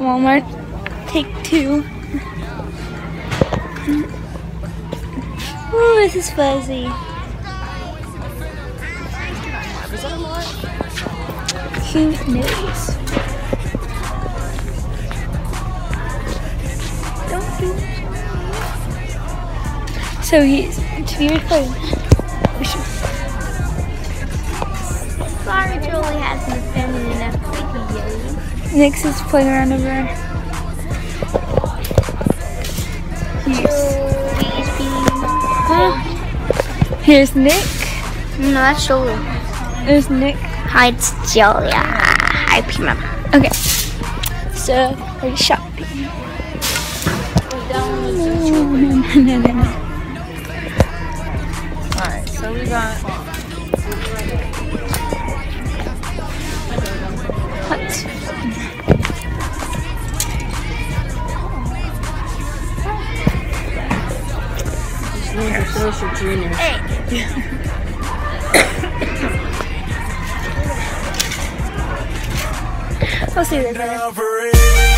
Walmart. Take two. Ooh, this is fuzzy. Don't do So he's to be recorded. Sorry, Julie in enough Nick's is playing around over there. Here's, being... here's Nick. No, that's Julie. There's Nick. Hi, it's Julia. Hi, Pima. Okay. So we're shopping. No, no, no, no, social junior. We'll see you later. down for it.